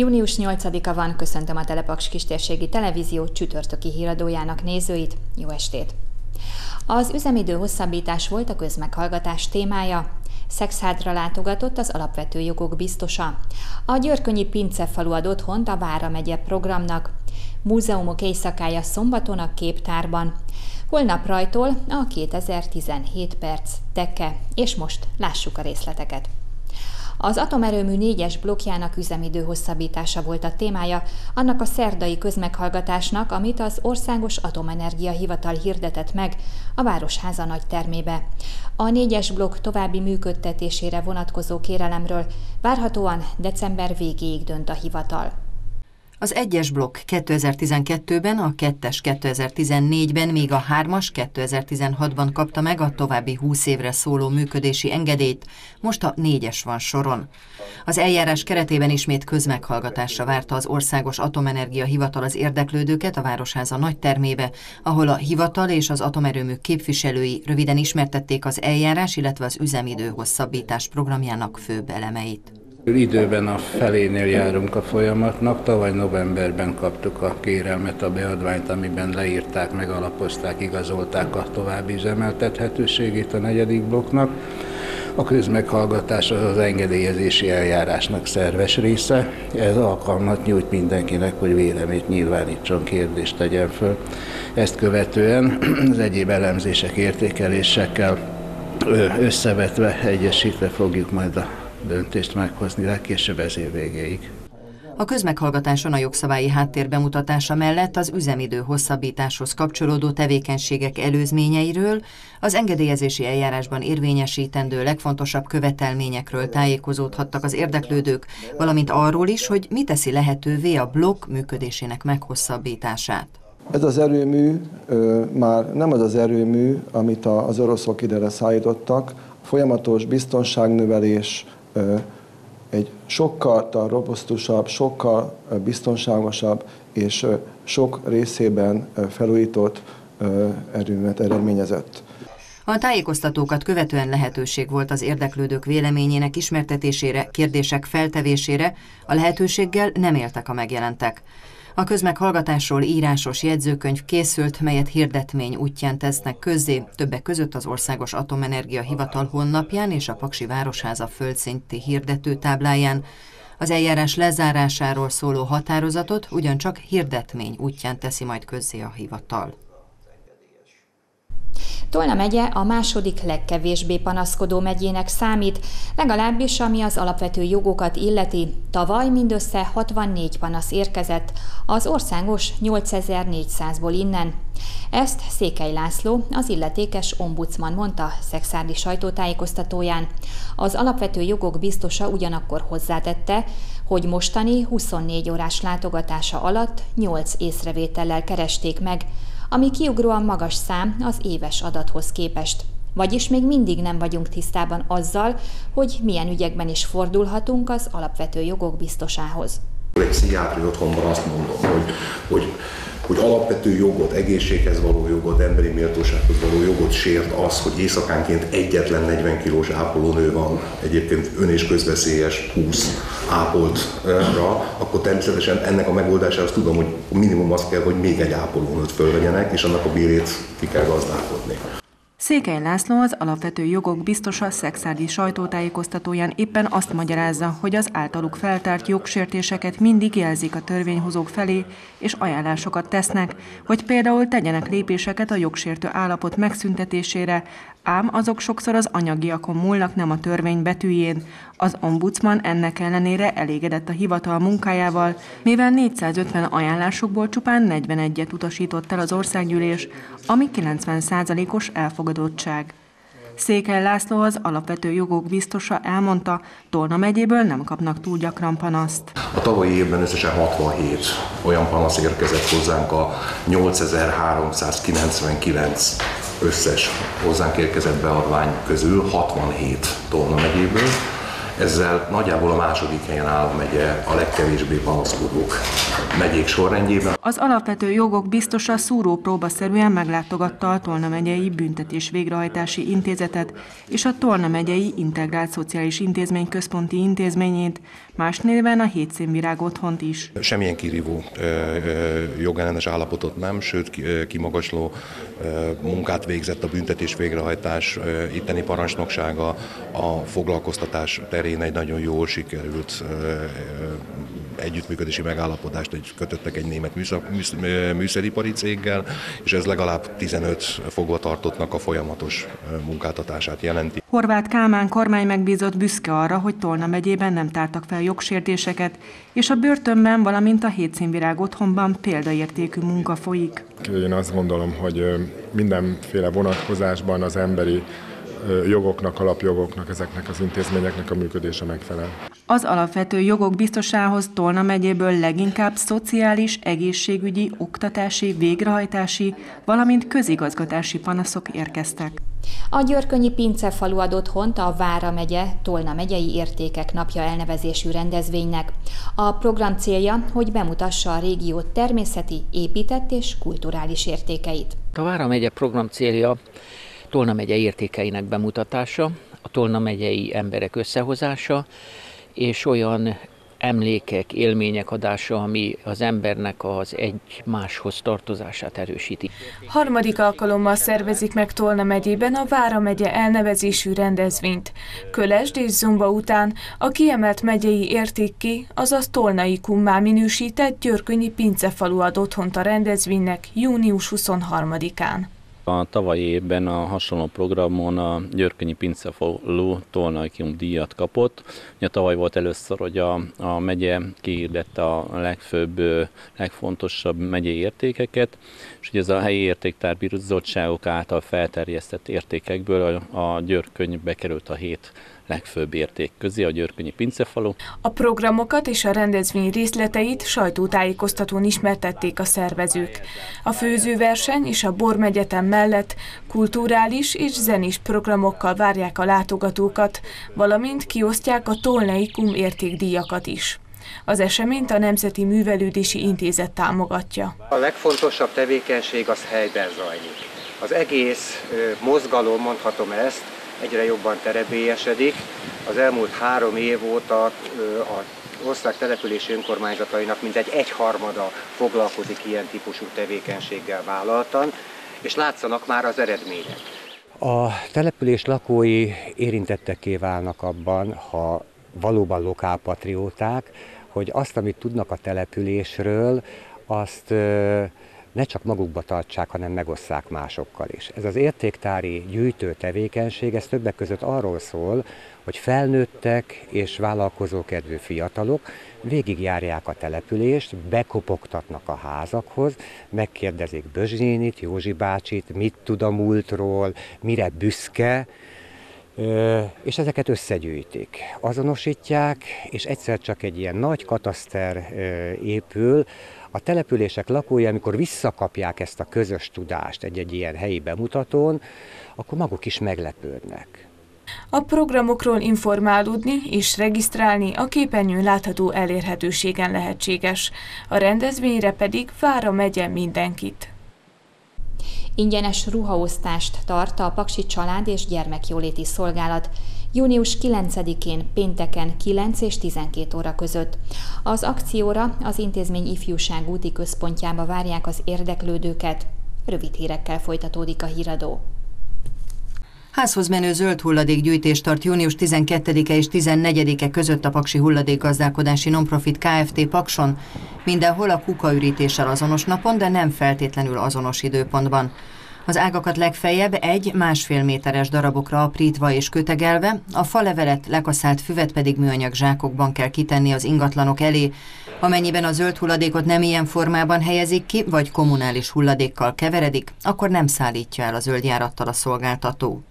Június 8-a van, köszöntöm a Telepaks Kistérségi Televízió csütörtöki híradójának nézőit. Jó estét! Az üzemidő hosszabbítás volt a közmeghallgatás témája. Szexhádra látogatott az alapvető jogok biztosa. A Györkönyi Pincefalu ad otthont a Vára megye programnak. Múzeumok éjszakája szombaton a képtárban. Holnap rajtól a 2017 perc teke, és most lássuk a részleteket. Az atomerőmű négyes blokkjának üzemidő hosszabbítása volt a témája annak a szerdai közmeghallgatásnak, amit az Országos Atomenergia Hivatal hirdetett meg a Városháza nagy termébe. A négyes blokk további működtetésére vonatkozó kérelemről várhatóan december végéig dönt a hivatal. Az egyes blokk 2012-ben, a kettes 2014-ben, míg a hármas 2016-ban kapta meg a további 20 évre szóló működési engedélyt, most a négyes van soron. Az eljárás keretében ismét közmeghallgatásra várta az Országos Atomenergia Hivatal az érdeklődőket a Városháza nagy termébe, ahol a hivatal és az atomerőmű képviselői röviden ismertették az eljárás, illetve az üzemidő hosszabbítás programjának főbb elemeit. Időben a felénél járunk a folyamatnak. Tavaly novemberben kaptuk a kérelmet, a beadványt, amiben leírták, megalapozták, igazolták a további üzemeltethetőségét a negyedik blokknak. A közmeghallgatás az az engedélyezési eljárásnak szerves része. Ez alkalmat nyújt mindenkinek, hogy véleményt nyilvánítson, kérdést tegyen föl. Ezt követően az egyéb elemzések, értékelésekkel összevetve, egyesítve fogjuk majd a döntést meghozni legkésőbb ez év végéig. A közmeghallgatáson a jogszabályi háttér bemutatása mellett az üzemidő hosszabbításhoz kapcsolódó tevékenységek előzményeiről, az engedélyezési eljárásban érvényesítendő legfontosabb követelményekről tájékozódhattak az érdeklődők, valamint arról is, hogy mi teszi lehetővé a blokk működésének meghosszabbítását. Ez az erőmű ö, már nem az az erőmű, amit az oroszok ide szállítottak, folyamatos biztonságnövelés, egy sokkal robosztusabb, sokkal biztonságosabb és sok részében felújított erőmet eredményezett. A tájékoztatókat követően lehetőség volt az érdeklődők véleményének ismertetésére, kérdések feltevésére, a lehetőséggel nem éltek a megjelentek. A közmeghallgatásról írásos jegyzőkönyv készült, melyet hirdetmény útján tesznek közzé, többek között az Országos Atomenergia Hivatal honlapján és a Paksi Városháza földszinti hirdetőtábláján. Az eljárás lezárásáról szóló határozatot ugyancsak hirdetmény útján teszi majd közzé a hivatal. Tolna megye a második legkevésbé panaszkodó megyének számít, legalábbis ami az alapvető jogokat illeti. Tavaly mindössze 64 panasz érkezett, az országos 8400-ból innen. Ezt Székely László, az illetékes ombudsman mondta szexárdi sajtótájékoztatóján. Az alapvető jogok biztosa ugyanakkor hozzátette, hogy mostani 24 órás látogatása alatt 8 észrevétellel keresték meg, ami kiugróan magas szám az éves adathoz képest. Vagyis még mindig nem vagyunk tisztában azzal, hogy milyen ügyekben is fordulhatunk az alapvető jogok biztosához. Egy pszichiátri otthonban azt mondom, hogy, hogy hogy alapvető jogot, egészséghez való jogot, emberi méltósághoz való jogot sért az, hogy éjszakánként egyetlen 40 kilós ápolónő van, egyébként ön és közveszélyes 20 ápoltra, akkor természetesen ennek a megoldásához tudom, hogy minimum az kell, hogy még egy ápolónőt fölvegyenek, és annak a bérét ki kell gazdálkodni. Székely László az alapvető jogok biztosa szexádi sajtótájékoztatóján éppen azt magyarázza, hogy az általuk feltárt jogsértéseket mindig jelzik a törvényhozók felé, és ajánlásokat tesznek, hogy például tegyenek lépéseket a jogsértő állapot megszüntetésére, ám azok sokszor az anyagiakon múlnak, nem a törvény betűjén. Az ombudsman ennek ellenére elégedett a hivatal munkájával, mivel 450 ajánlásokból csupán 41-et utasított el az országgyűlés, ami 90%-os elfogadottság. Székely László az alapvető jogok biztosa elmondta, Tolna megyéből nem kapnak túl gyakran panaszt. A tavalyi évben összesen 67 olyan panasz érkezett hozzánk a 8399 összes hozzánk érkezett beadvány közül 67 Tolna megyéből. Ezzel nagyjából a második helyen áll a megye a legkevésbé panaszkodók megyék sorrendjében. Az alapvető jogok biztosa próbaszerűen meglátogatta a Tolna megyei Büntetés Végrehajtási Intézetet és a Tolna megyei Integrált Szociális Intézmény központi intézményét, más néven a Hétszínvirág otthont is. Semmilyen kirívó jogellenes állapotot nem, sőt kimagasló munkát végzett a büntetés végrehajtás itteni parancsnoksága, a foglalkoztatás terén egy nagyon jól sikerült együttműködési megállapodást egy, kötöttek egy német műszeripari céggel, és ez legalább 15 fogvatartottnak a folyamatos munkáltatását jelenti. Horváth Kálmán kormány megbízott büszke arra, hogy Tolna megyében nem tártak fel jogsértéseket, és a börtönben, valamint a Hétszínvirág otthonban példaértékű munka folyik. Én azt gondolom, hogy mindenféle vonatkozásban az emberi jogoknak, alapjogoknak, ezeknek az intézményeknek a működése megfelel. Az alapvető jogok biztosához Tolna megyéből leginkább szociális, egészségügyi, oktatási, végrehajtási, valamint közigazgatási panaszok érkeztek. A Györkönyi Pince falu adott hont a Vára megye Tolna megyei értékek napja elnevezésű rendezvénynek. A program célja, hogy bemutassa a régió természeti, épített és kulturális értékeit. A Vára megye program célja Tolna megye értékeinek bemutatása, a Tolna megyei emberek összehozása, és olyan emlékek, élmények adása, ami az embernek az egymáshoz tartozását erősíti. Harmadik alkalommal szervezik meg Tolna megyében a Vára megye elnevezésű rendezvényt. Kölesd és Zumba után a kiemelt megyei értékké, azaz Tolnai kummá minősített Györkönyi Pincefalu ad otthont a rendezvénynek június 23-án. A tavalyi évben a hasonló programon a Györkönyi Pincefalú Tolnajkium díjat kapott. Ugye tavaly volt először, hogy a, a megye kihirdette a legfőbb, legfontosabb megyei értékeket, és ugye ez a helyi értéktárbizottságok által felterjesztett értékekből a, a Györköny bekerült a hét legfőbb érték közé, a Györkönyi Pincefalu. A programokat és a rendezvény részleteit sajtótájékoztatón ismertették a szervezők. A főzőverseny és a Bormegyetem mellett kulturális és zenés programokkal várják a látogatókat, valamint kiosztják a Tolnei Kum értékdíjakat is. Az eseményt a Nemzeti Művelődési Intézet támogatja. A legfontosabb tevékenység az helyben zajlik. Az egész mozgalom, mondhatom ezt, egyre jobban terebélyesedik. Az elmúlt három év óta a ország települési önkormányzatainak mintegy egyharmada foglalkozik ilyen típusú tevékenységgel vállaltan, és látszanak már az eredmények. A település lakói érintetteké válnak abban, ha valóban lokálpatrióták, hogy azt, amit tudnak a településről, azt ne csak magukba tartsák, hanem megosszák másokkal is. Ez az értéktári gyűjtő tevékenység, ez többek között arról szól, hogy felnőttek és vállalkozókedvű fiatalok végigjárják a települést, bekopogtatnak a házakhoz, megkérdezik Bözsnénit, Józsi bácsit, mit tud a múltról, mire büszke, és ezeket összegyűjtik, azonosítják, és egyszer csak egy ilyen nagy kataszter épül, a települések lakói, amikor visszakapják ezt a közös tudást egy-egy ilyen helyi bemutatón, akkor maguk is meglepődnek. A programokról informálódni és regisztrálni a képernyőn látható elérhetőségen lehetséges. A rendezvényre pedig vár a megye mindenkit. Ingyenes ruhaosztást tart a Paksi Család és Gyermekjóléti Szolgálat június 9-én pénteken 9 és 12 óra között. Az akcióra az intézmény ifjúság úti központjába várják az érdeklődőket. Rövid hírekkel folytatódik a híradó. Házhoz menő zöld hulladékgyűjtést tart június 12-e és 14-e között a Paksi Hulladékgazdálkodási Nonprofit Kft. Pakson, mindenhol a kukaürítéssel azonos napon, de nem feltétlenül azonos időpontban. Az ágakat legfeljebb egy másfél méteres darabokra aprítva és kötegelve, a falevelet, lekaszált füvet pedig műanyag zsákokban kell kitenni az ingatlanok elé, amennyiben a zöld hulladékot nem ilyen formában helyezik ki, vagy kommunális hulladékkal keveredik, akkor nem szállítja el a zöldjárattal a szolgáltató.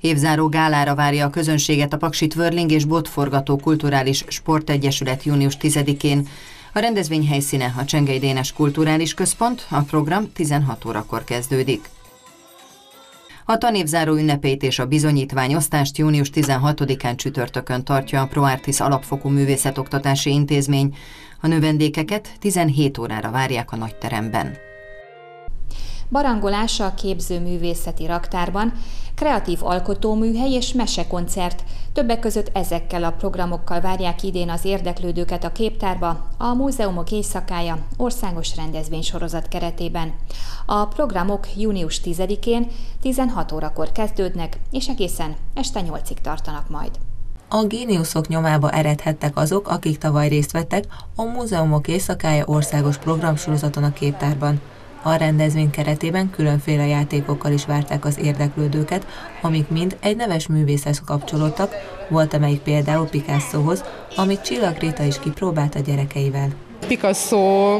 Évzáró gálára várja a közönséget a Paksi Twirling és Botforgató Kulturális Sportegyesület június 10-én. A rendezvény helyszíne a Csengei Dénes Kulturális Központ, a program 16 órakor kezdődik. A tanévzáró ünnepét és a bizonyítványosztást június 16-án csütörtökön tartja a ProArtis alapfokú művészetoktatási intézmény. A növendékeket 17 órára várják a nagyteremben. Barangolása a képzőművészeti raktárban, kreatív alkotóműhely és mesekoncert. Többek között ezekkel a programokkal várják idén az érdeklődőket a képtárba, a Múzeumok Éjszakája országos rendezvénysorozat keretében. A programok június 10-én 16 órakor kezdődnek, és egészen este 8-ig tartanak majd. A géniuszok nyomába eredhettek azok, akik tavaly részt vettek a Múzeumok Éjszakája országos programsorozaton a képtárban. A rendezvény keretében különféle játékokkal is várták az érdeklődőket, amik mind egy neves művészhez kapcsolódtak, volt amelyik például Picassohoz, amit Csillag Réta is kipróbált a gyerekeivel. Picasso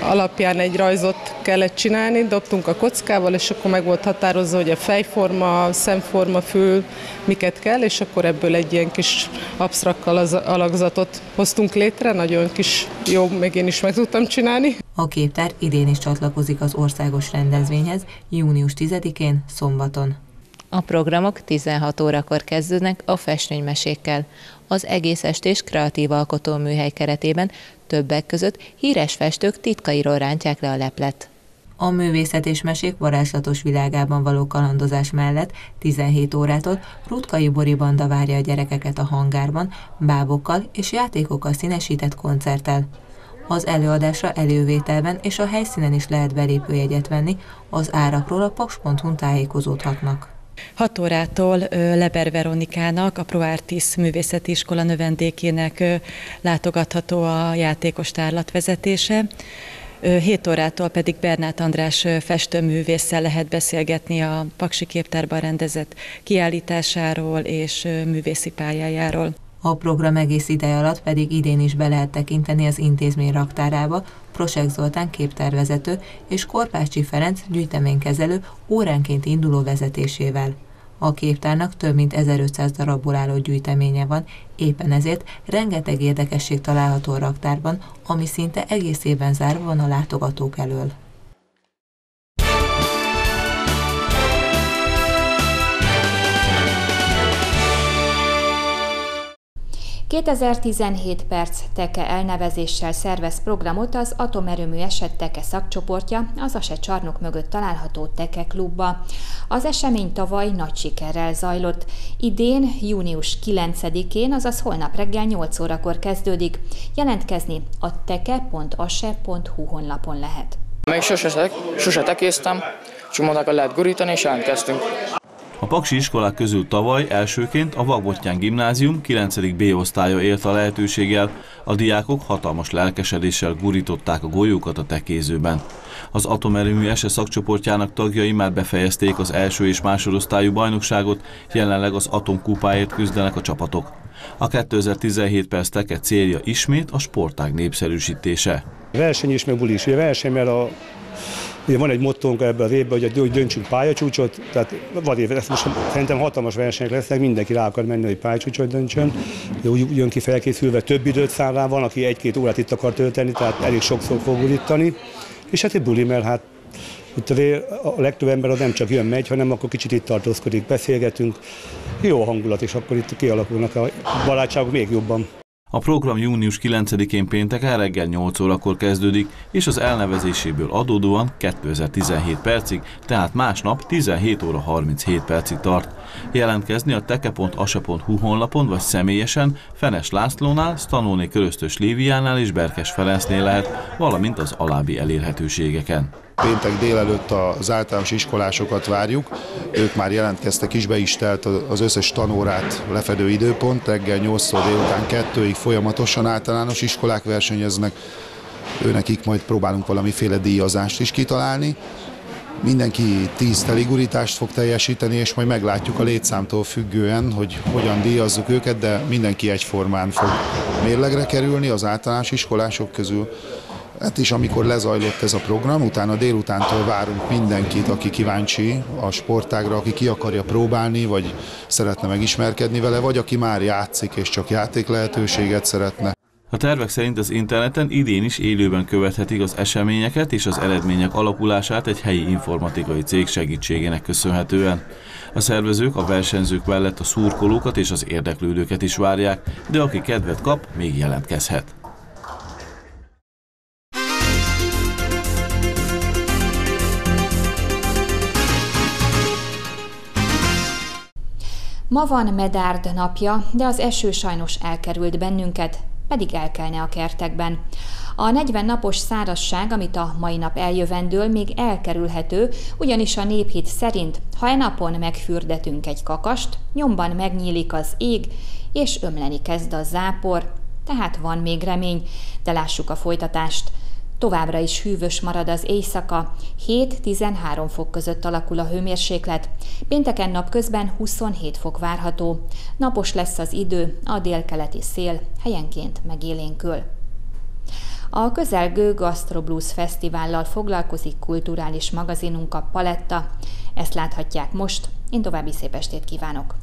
alapján egy rajzot kellett csinálni, dobtunk a kockával, és akkor meg volt határozva, hogy a fejforma, szemforma, fül, miket kell, és akkor ebből egy ilyen kis absztrakt alakzatot hoztunk létre, nagyon kis jó, még én is meg tudtam csinálni. A képtár idén is csatlakozik az országos rendezvényhez, június 10-én, szombaton. A programok 16 órakor kezdődnek a festménymesékkel. Az egész estés kreatív alkotóműhely keretében többek között híres festők titkairól rántják le a leplet. A művészet és mesék varázslatos világában való kalandozás mellett 17 órától Rutkai Bori Banda várja a gyerekeket a hangárban, bábokkal és játékokkal színesített koncerttel. Az előadásra elővételben és a helyszínen is lehet belépőjegyet venni, az árakról a paks.hu tájékozódhatnak. 6 órától Leber Veronikának, a ProArtis Művészeti Iskola növendékének látogatható a játékos tárlat vezetése. 7 órától pedig Bernát András festőművésszel lehet beszélgetni a Paksi Képtárban rendezett kiállításáról és művészi pályájáról. A program egész ideje alatt pedig idén is be lehet tekinteni az intézmény raktárába, Prosek Zoltán képtervezető és Korpácsi Ferenc gyűjteménykezelő óránként induló vezetésével. A képtárnak több mint 1500 darabból álló gyűjteménye van, éppen ezért rengeteg érdekesség található a raktárban, ami szinte egész évben zárva van a látogatók elől. 2017 perc teke elnevezéssel szervez programot az atomerőmű eset teke szakcsoportja az ASE csarnok mögött található teke klubba. Az esemény tavaly nagy sikerrel zajlott. Idén, június 9-én, azaz holnap reggel 8 órakor kezdődik. Jelentkezni a teke.ase.hu honlapon lehet. Még sose, sose tekéztem, mondták, lehet gurítani, és jelentkeztünk. A paksi iskolák közül tavaly elsőként a Vagbottyán gimnázium 9. B osztálya élt a lehetőséggel, a diákok hatalmas lelkesedéssel gurították a golyókat a tekézőben. Az atomerőmű ESE szakcsoportjának tagjai már befejezték az első és másodosztályú bajnokságot, jelenleg az atomkupáért küzdenek a csapatok. A 2017 perc teke célja ismét a sportág népszerűsítése. Verseny is, meg buli is. verseny, mert a Ugye van egy mottónk ebben az évben, hogy, döntsünk pályacsúcsot, tehát vad év, ezt most szerintem hatalmas versenyek lesznek, mindenki rá akar menni, hogy pályacsúcsot döntsön. Úgy jön ki felkészülve, több időt száll rá, van, aki egy-két órát itt akar tölteni, tehát elég sokszor fog bulítani. És hát egy buli, mert hát itt a legtöbb ember az nem csak jön, megy, hanem akkor kicsit itt tartózkodik, beszélgetünk. Jó hangulat, és akkor itt kialakulnak a barátságok még jobban. A program június 9-én pénteken reggel 8 órakor kezdődik, és az elnevezéséből adódóan 2017 percig, tehát másnap 17 óra 37 percig tart. Jelentkezni a teke.ase.hu honlapon vagy személyesen Fenes Lászlónál, Stanóné Köröztös Léviánál és Berkes Ferencnél lehet, valamint az alábbi elérhetőségeken. Péntek délelőtt az általános iskolásokat várjuk, ők már jelentkeztek is, be is telt az összes tanórát lefedő időpont, reggel 8-tól délután 2-ig folyamatosan általános iskolák versenyeznek, őnekik majd próbálunk valamiféle díjazást is kitalálni. Mindenki 10 teligurítást fog teljesíteni, és majd meglátjuk a létszámtól függően, hogy hogyan díjazzuk őket, de mindenki egyformán fog mérlegre kerülni az általános iskolások közül. Hát is amikor lezajlott ez a program, utána délutántól várunk mindenkit, aki kíváncsi a sportágra, aki ki akarja próbálni, vagy szeretne megismerkedni vele, vagy aki már játszik és csak játék lehetőséget szeretne. A tervek szerint az interneten idén is élőben követhetik az eseményeket és az eredmények alakulását egy helyi informatikai cég segítségének köszönhetően. A szervezők a versenyzők mellett a szurkolókat és az érdeklődőket is várják, de aki kedvet kap, még jelentkezhet. Ma van Medárd napja, de az eső sajnos elkerült bennünket, pedig elkelne a kertekben. A 40 napos szárazság, amit a mai nap eljövendől, még elkerülhető, ugyanis a néphit szerint, ha e napon megfürdetünk egy kakast, nyomban megnyílik az ég, és ömleni kezd a zápor, tehát van még remény, de lássuk a folytatást. Továbbra is hűvös marad az éjszaka, 7-13 fok között alakul a hőmérséklet, pénteken napközben 27 fok várható. Napos lesz az idő, a délkeleti szél helyenként megélénkül. A közelgő Gastro Blues Fesztivállal foglalkozik kulturális magazinunk a Paletta. Ezt láthatják most. Én további szép estét kívánok!